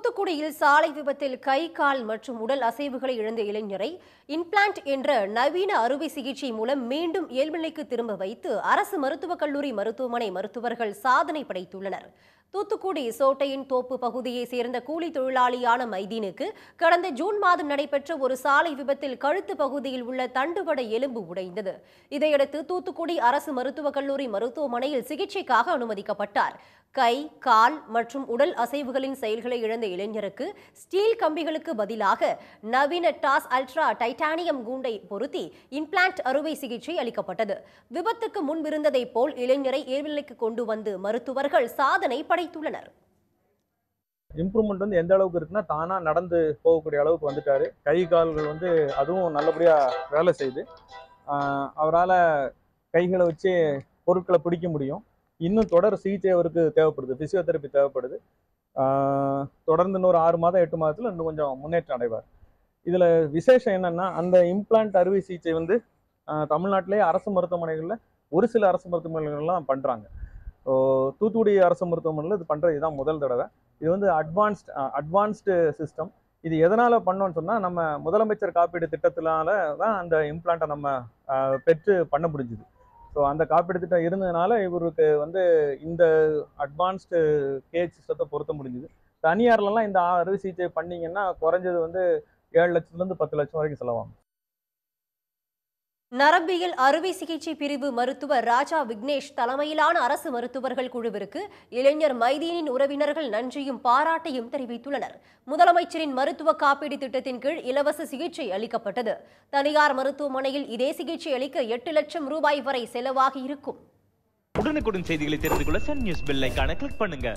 தூத்துக்குடியில் சாலை விபத்தில் கை கால் மற்றும் உடல் அசைவுகளை இழந்த இளைஞரை இம்ப்ளான்ட் என்ற நவீன அறுவை சிகிச்சை மூலம் மீண்டும் இயல்புநிலைக்கு திரும்ப வைத்து அரசு மருத்துவக் கல்லூரி மருத்துவமனை மருத்துவர்கள் சாதனை படைத்துள்ளனர். தூத்துக்குடி சோட்டையின் தோப்பு பகுதியை சேர்ந்த கூலி தொழிலாளியான மைதீனுக்கு கடந்த ஜூன் மாதம் நடைபெற்ற ஒரு சாலை விபத்தில் கழுத்து பகுதியில் உள்ள தண்டுவட எலும்பு உடைந்தது. இதையடுத்து தூத்துக்குடி அரசு மருத்துவக் கல்லூரி மருத்துவமனையில் சிகிச்சைக்காக அனுமதிக்கப்பட்டார். கை கால் மற்றும் உடல் அசைவுகளின் செயல்களை இழந்த இளைஞருக்கு ஸ்டீல் கம்பிகளுக்கு பதிலாக நவீன டாஸ் அல்ட்ரா டைட்டானியம் கூண்டை பொருத்தி இம்ப்ளான்ட் அறுவை சிகிச்சை அளிக்கப்பட்டது. விபத்துக்கு முன்பிருந்ததைப் போல் இளைஞரை இயல்நிலைக்கு கொண்டு வந்து மருத்துவர்கள் சாதனை படைத்துள்ளனர். இம்ப்ரூவ்மெண்ட் வந்து எந்த அளவுக்கு இருக்குன்னா தானாக நடந்து போகக்கூடிய அளவுக்கு வந்துட்டாரு. கை கால்கள் வந்து அதுவும் நல்லபடியாக வேலை செய்யுது அவரால் கைகளை வச்சு பொருட்களை பிடிக்க முடியும். இன்னும் தொடர் சிகிச்சை அவருக்கு தேவைப்படுது. பிசியோதெரப்பி தேவைப்படுது. தொடர்ந்து இன்னொரு ஆறு மாதம் எட்டு மாதத்தில் இன்னும் கொஞ்சம் முன்னேற்றம் அடைவார். இதில் விசேஷம் என்னன்னா அந்த இம்ப்ளான்ட் அறுவை சிகிச்சை வந்து தமிழ்நாட்டிலேயே தமிழ்நாட்டிலே அரசு மருத்துவமனைகளில் ஒரு சில அரசு மருத்துவமனைகள்லாம் பண்ணுறாங்க தூத்துக்குடி அரசு மருத்துவமனையில் இது பண்ணுறது இதுதான் முதல் தடவை. இது வந்து அட்வான்ஸ்ட் அட்வான்ஸ்டு சிஸ்டம் இது எதனால் பண்ணோம்னு சொன்னால் நம்ம முதலமைச்சர் காப்பீடு திட்டத்தினால தான் அந்த இம்ப்ளான்ட்டை நம்ம பெற்று பண்ண முடிஞ்சுது. ஸோ அந்த காப்பீடு திட்டம் இருந்ததுனால இவருக்கு வந்து இந்த அட்வான்ஸ்டு கேஜ் சிஸ்டத்தை பொருத்த முடிஞ்சுது. தனியார்லலாம் இந்த அறுவை சிகிச்சை பண்ணீங்கன்னா குறைஞ்சது வந்து ஏழு லட்சத்துலேருந்து பத்து லட்சம் வரைக்கும் செலவாகும். நரம்பியல் அறுவை சிகிச்சை பிரிவு மருத்துவர் ராஜா விக்னேஷ் தலைமையிலான அரசு மருத்துவர்கள் குழுவிற்கு இளைஞர் மைதீனின் உறவினர்கள் நன்றியும் பாராட்டையும் தெரிவித்துள்ளனர். முதலமைச்சரின் மருத்துவ காப்பீடு திட்டத்தின் கீழ் இலவச சிகிச்சை அளிக்கப்பட்டது. தனியார் மருத்துவமனையில் இதே சிகிச்சை அளிக்க எட்டு லட்சம் ரூபாய் வரை செலவாகி இருக்கும் உடனுக்குடன் செய்திகளை தெரிந்து கொள்ள சன் நியூஸ் பெல் கிளிக் பண்ணுங்க.